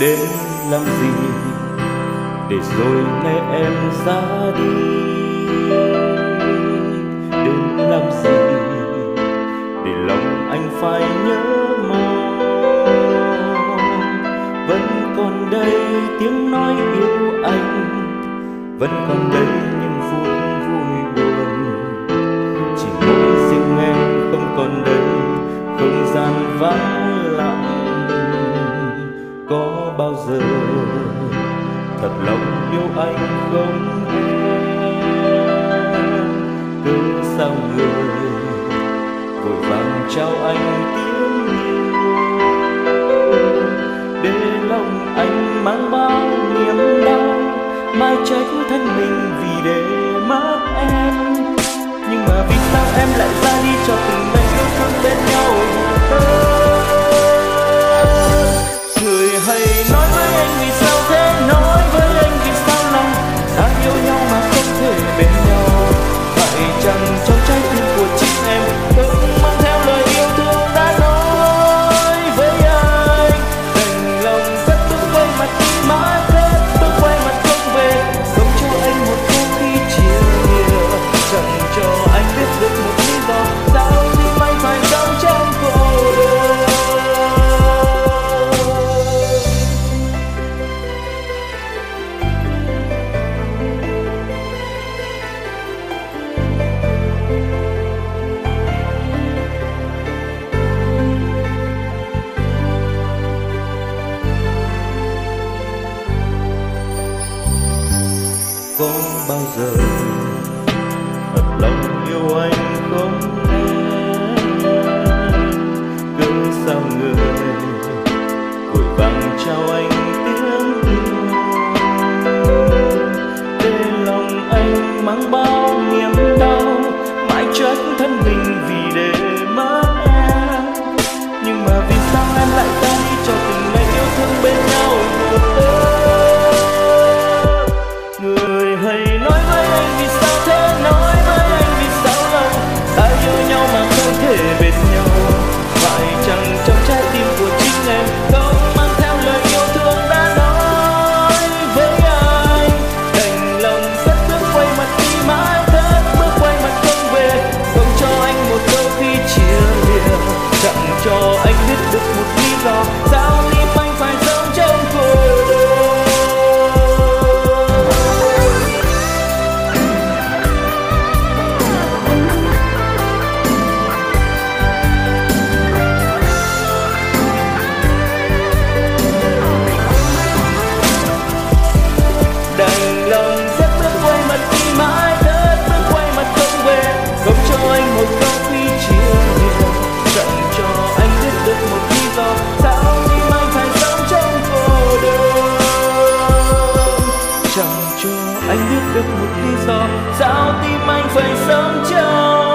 đến làm gì? Để rồi nghe em ra đi. Đến làm gì? Để lòng anh phải nhớ mong. Vẫn còn đây tiếng nói yêu anh. Vẫn còn đây những phút vui buồn. Chỉ mỗi riêng em không còn đây không gian vắng. Giờ. Thật lòng yêu anh không em cứ sao người vội vàng trao anh tiếng yêu để lòng anh mang bao niềm đau, mai trách thân mình vì để mất em. Nhưng mà vì sao em lại ra đi cho tình có bao giờ we salta anh biết được một lý do sao tim anh phải sống trong